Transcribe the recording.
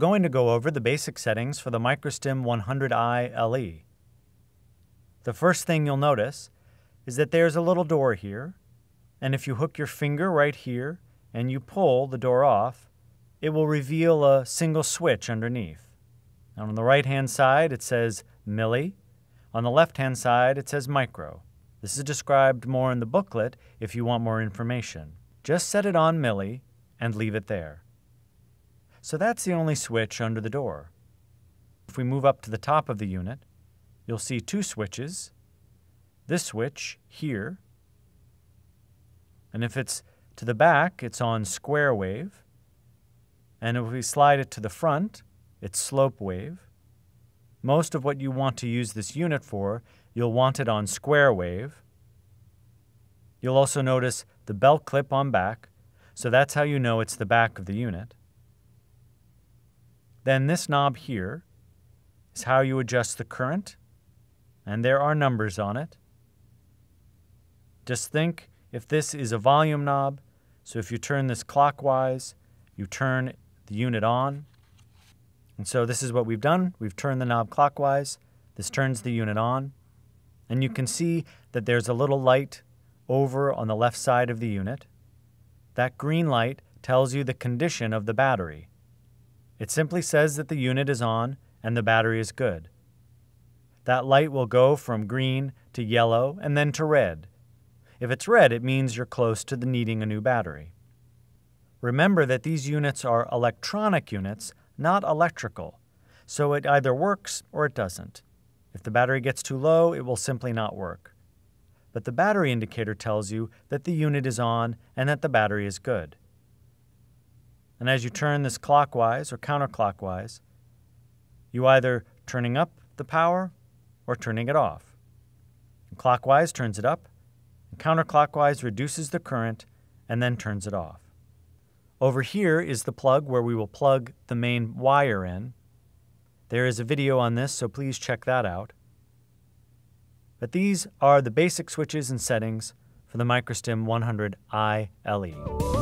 going to go over the basic settings for the Microstim 100i LE. The first thing you'll notice is that there's a little door here, and if you hook your finger right here and you pull the door off, it will reveal a single switch underneath. And on the right hand side it says milli, on the left hand side it says micro. This is described more in the booklet if you want more information. Just set it on milli and leave it there. So that's the only switch under the door. If we move up to the top of the unit, you'll see two switches. This switch here, and if it's to the back, it's on square wave. And if we slide it to the front, it's slope wave. Most of what you want to use this unit for, you'll want it on square wave. You'll also notice the belt clip on back, so that's how you know it's the back of the unit. Then this knob here is how you adjust the current, and there are numbers on it. Just think if this is a volume knob, so if you turn this clockwise, you turn the unit on. And so this is what we've done. We've turned the knob clockwise. This turns the unit on. And you can see that there's a little light over on the left side of the unit. That green light tells you the condition of the battery. It simply says that the unit is on and the battery is good. That light will go from green to yellow and then to red. If it's red, it means you're close to the needing a new battery. Remember that these units are electronic units, not electrical, so it either works or it doesn't. If the battery gets too low, it will simply not work. But the battery indicator tells you that the unit is on and that the battery is good. And as you turn this clockwise or counterclockwise, you either turning up the power or turning it off. And clockwise turns it up, and counterclockwise reduces the current and then turns it off. Over here is the plug where we will plug the main wire in. There is a video on this, so please check that out. But these are the basic switches and settings for the Microstim 100i LE.